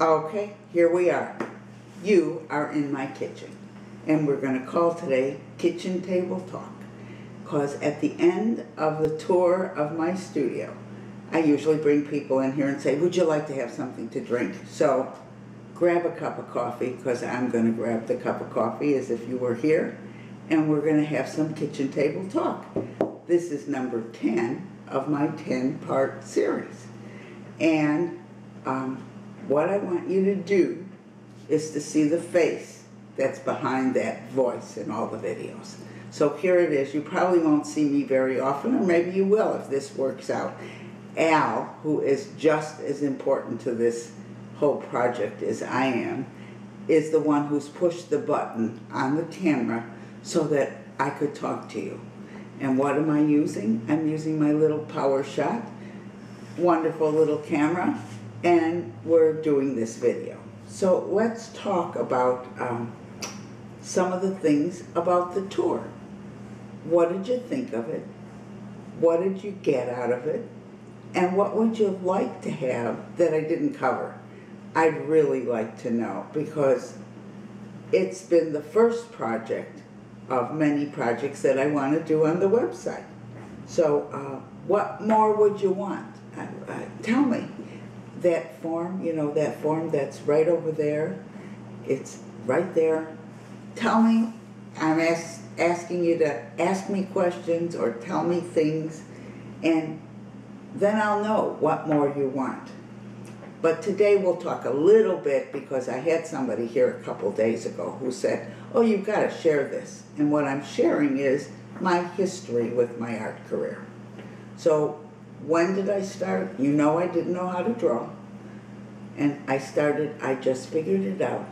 Okay, here we are. You are in my kitchen. And we're gonna call today Kitchen Table Talk. Cause at the end of the tour of my studio, I usually bring people in here and say, would you like to have something to drink? So grab a cup of coffee, because I'm gonna grab the cup of coffee as if you were here, and we're gonna have some kitchen table talk. This is number ten of my ten-part series. And um, what I want you to do is to see the face that's behind that voice in all the videos. So here it is. You probably won't see me very often, or maybe you will if this works out. Al, who is just as important to this whole project as I am, is the one who's pushed the button on the camera so that I could talk to you. And what am I using? I'm using my little PowerShot, wonderful little camera, and we're doing this video. So let's talk about um, some of the things about the tour. What did you think of it? What did you get out of it? And what would you like to have that I didn't cover? I'd really like to know because it's been the first project of many projects that I want to do on the website. So uh, what more would you want? Uh, uh, tell me. That form, you know, that form that's right over there, it's right there. Tell me, I'm ask, asking you to ask me questions or tell me things, and then I'll know what more you want. But today we'll talk a little bit because I had somebody here a couple days ago who said, oh, you've got to share this. And what I'm sharing is my history with my art career. So when did I start? You know I didn't know how to draw. And I started, I just figured it out.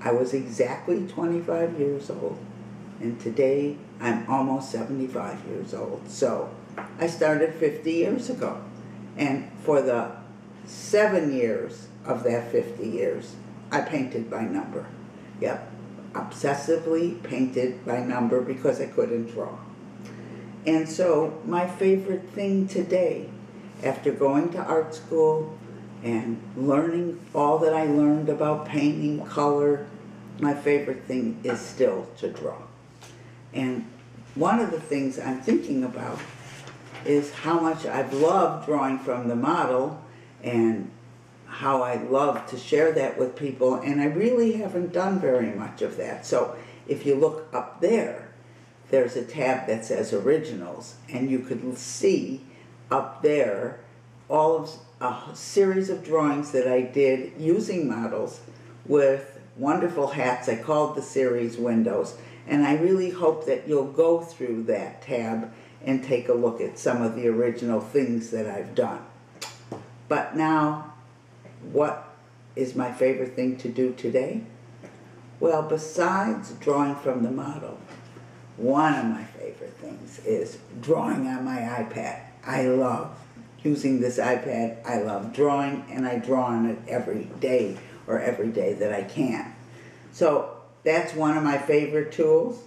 I was exactly 25 years old. And today I'm almost 75 years old. So I started 50 years ago. And for the seven years of that 50 years, I painted by number. Yep, obsessively painted by number because I couldn't draw. And so my favorite thing today, after going to art school and learning all that I learned about painting, color, my favorite thing is still to draw. And one of the things I'm thinking about is how much I've loved drawing from the model and how I love to share that with people, and I really haven't done very much of that. So if you look up there, there's a tab that says Originals, and you could see up there all of a series of drawings that I did using models with wonderful hats. I called the series Windows, and I really hope that you'll go through that tab and take a look at some of the original things that I've done. But now, what is my favorite thing to do today? Well, besides drawing from the model, one of my favorite things is drawing on my iPad. I love using this iPad. I love drawing, and I draw on it every day or every day that I can. So that's one of my favorite tools.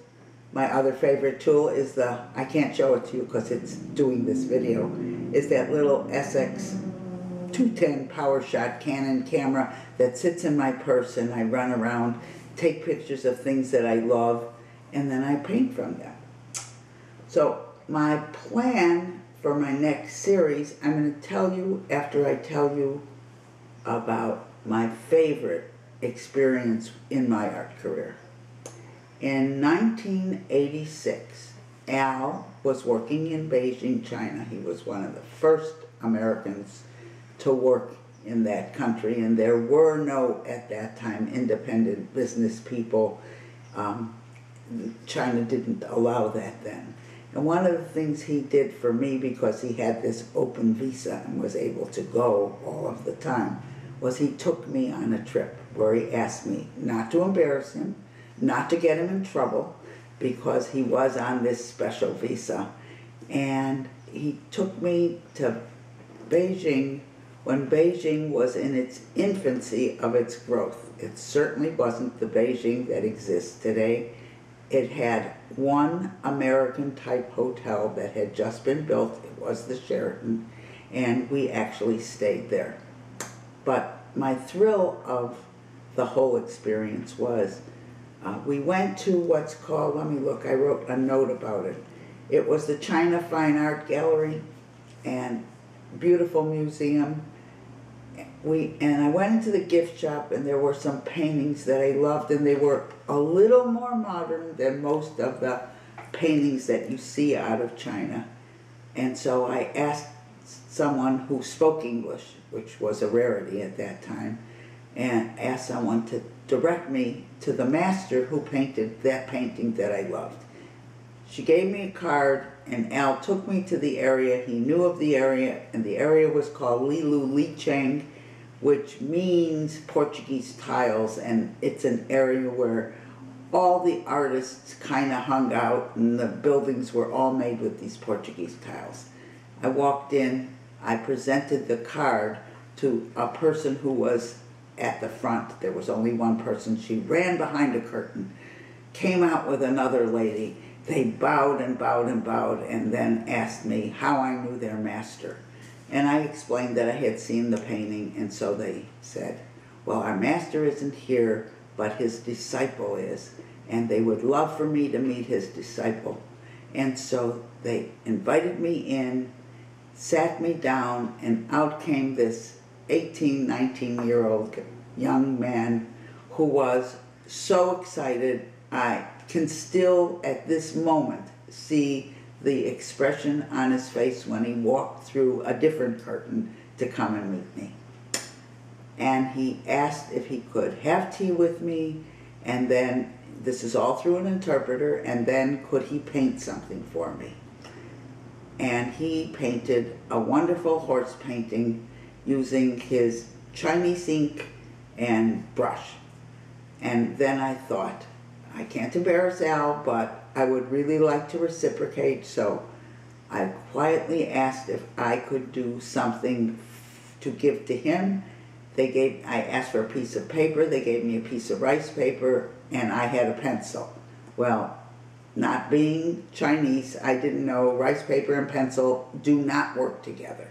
My other favorite tool is the, I can't show it to you because it's doing this video, is that little SX 210 PowerShot Canon camera that sits in my purse and I run around, take pictures of things that I love, and then I paint from them. So my plan for my next series, I'm going to tell you after I tell you about my favorite experience in my art career. In 1986, Al was working in Beijing, China. He was one of the first Americans to work in that country, and there were no, at that time, independent business people. Um, China didn't allow that then. And one of the things he did for me, because he had this open visa and was able to go all of the time, was he took me on a trip where he asked me not to embarrass him, not to get him in trouble, because he was on this special visa. And he took me to Beijing when Beijing was in its infancy of its growth. It certainly wasn't the Beijing that exists today. It had one American type hotel that had just been built. It was the Sheraton, and we actually stayed there. But my thrill of the whole experience was uh, we went to what's called, let me look, I wrote a note about it. It was the China Fine Art Gallery and beautiful museum. We and I went into the gift shop and there were some paintings that I loved and they were a little more modern than most of the paintings that you see out of China. And so I asked someone who spoke English, which was a rarity at that time, and asked someone to direct me to the master who painted that painting that I loved. She gave me a card, and Al took me to the area. He knew of the area, and the area was called Liulichang, which means Portuguese tiles, and it's an area where all the artists kind of hung out, and the buildings were all made with these Portuguese tiles. I walked in, I presented the card to a person who was at the front. There was only one person. She ran behind a curtain, came out with another lady. They bowed and bowed and bowed and then asked me how I knew their master. And I explained that I had seen the painting, and so they said, Well, our master isn't here, but his disciple is, and they would love for me to meet his disciple. And so they invited me in, sat me down, and out came this 18, 19 year old young man who was so excited. I can still, at this moment, see the expression on his face when he walked through a different curtain to come and meet me. And he asked if he could have tea with me, and then this is all through an interpreter, and then could he paint something for me? And he painted a wonderful horse painting using his Chinese ink and brush. And then I thought, I can't embarrass Al, but I would really like to reciprocate, so I quietly asked if I could do something to give to him. They gave, I asked for a piece of paper, they gave me a piece of rice paper, and I had a pencil. Well, not being Chinese, I didn't know rice paper and pencil do not work together.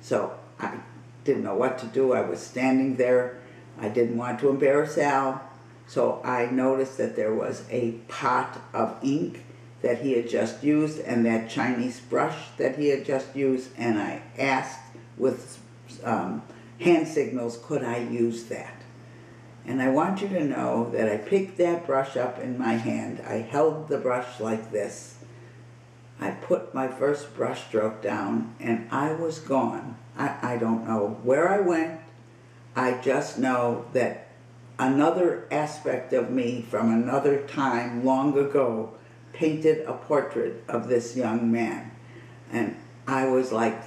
So I didn't know what to do. I was standing there. I didn't want to embarrass Al. So I noticed that there was a pot of ink that he had just used and that Chinese brush that he had just used. And I asked with um, hand signals, could I use that? And I want you to know that I picked that brush up in my hand. I held the brush like this. I put my first brush stroke down and I was gone. I, I don't know where I went. I just know that another aspect of me from another time long ago painted a portrait of this young man. And I was like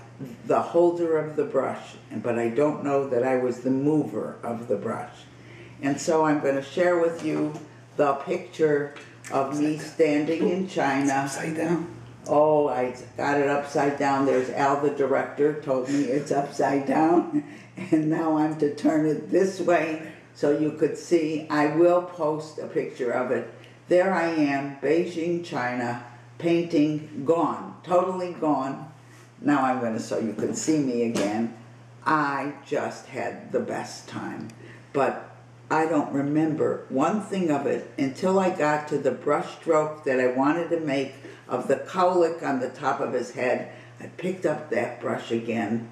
the holder of the brush, but I don't know that I was the mover of the brush. And so I'm going to share with you the picture of me standing in China. Upside down. Oh, I got it upside down. There's Al, the director, told me it's upside down. And now I'm to turn it this way so you could see. I will post a picture of it. There I am, Beijing, China, painting gone, totally gone. Now I'm going to, so you can see me again. I just had the best time. But I don't remember one thing of it until I got to the brush stroke that I wanted to make of the cowlick on the top of his head. I picked up that brush again.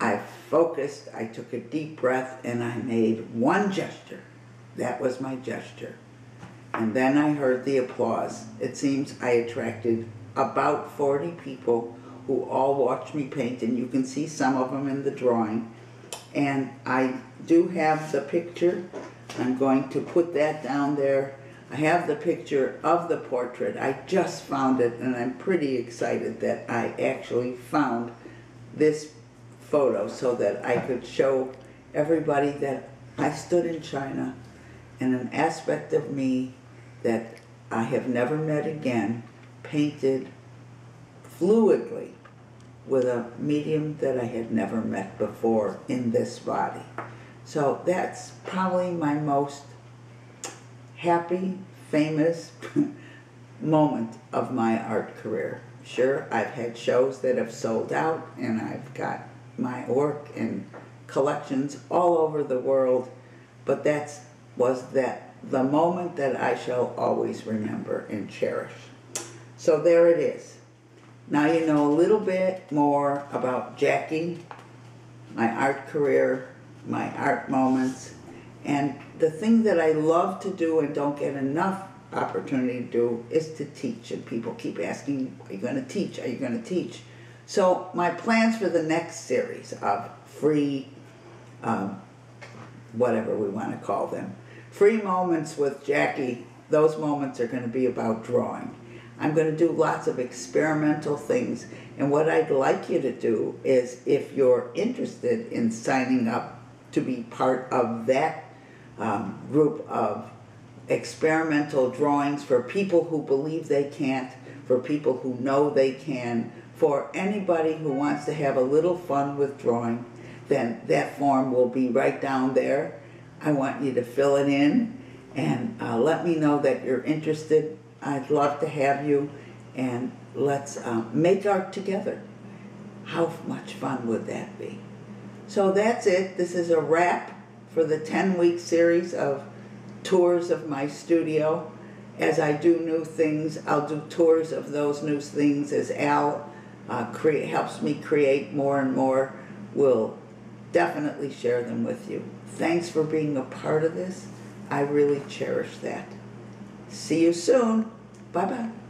I focused, I took a deep breath, and I made one gesture. That was my gesture. And then I heard the applause. It seems I attracted about 40 people who all watched me paint, and you can see some of them in the drawing. And I do have the picture. I'm going to put that down there. I have the picture of the portrait. I just found it, and I'm pretty excited that I actually found this photo so that I could show everybody that I stood in China and an aspect of me that I have never met again, painted fluidly with a medium that I had never met before in this body. So that's probably my most happy, famous moment of my art career. Sure, I've had shows that have sold out and I've got my work in collections all over the world, but that's was that the moment that I shall always remember and cherish. So there it is. Now you know a little bit more about Jackie, my art career, my art moments, and the thing that I love to do and don't get enough opportunity to do is to teach. And people keep asking, Are you going to teach? Are you going to teach? So, my plans for the next series of free, um, whatever we want to call them, free moments with Jackie, those moments are going to be about drawing. I'm going to do lots of experimental things. And what I'd like you to do is, if you're interested in signing up to be part of that um, group of experimental drawings for people who believe they can't, for people who know they can, for anybody who wants to have a little fun with drawing, then that form will be right down there. I want you to fill it in and uh, let me know that you're interested. I'd love to have you and let's um, make art together. How much fun would that be? So that's it. This is a wrap for the 10 week series of tours of my studio. As I do new things, I'll do tours of those new things as Al uh, create, helps me create more and more. We'll definitely share them with you. Thanks for being a part of this. I really cherish that. See you soon. Bye bye.